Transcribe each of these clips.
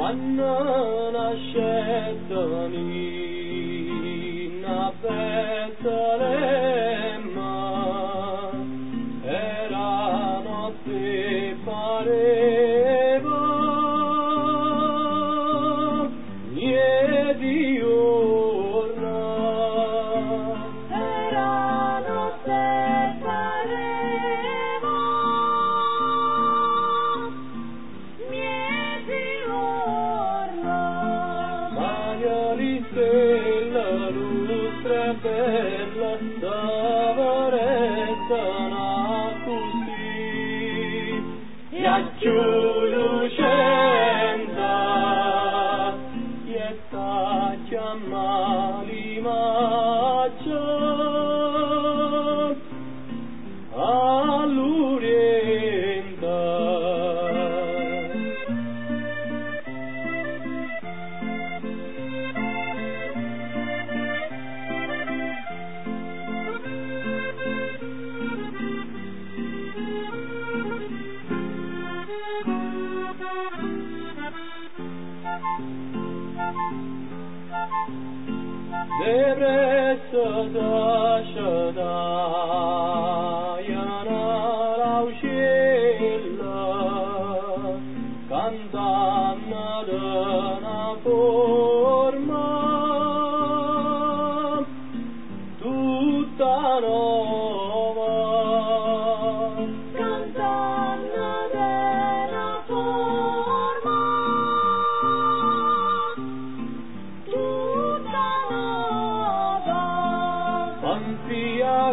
والنار الشيطاني E Der bretsa da shoda yanar shilla kanda nar nafo Panzia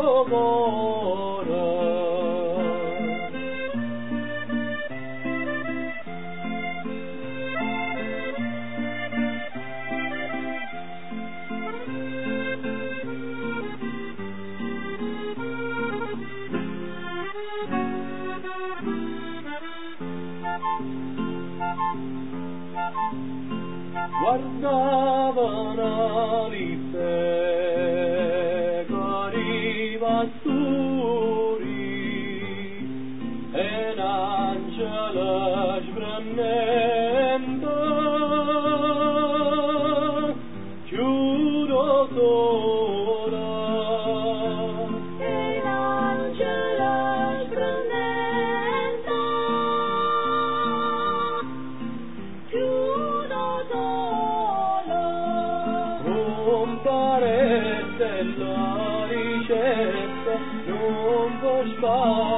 Mora guardavano 我曾 Moskva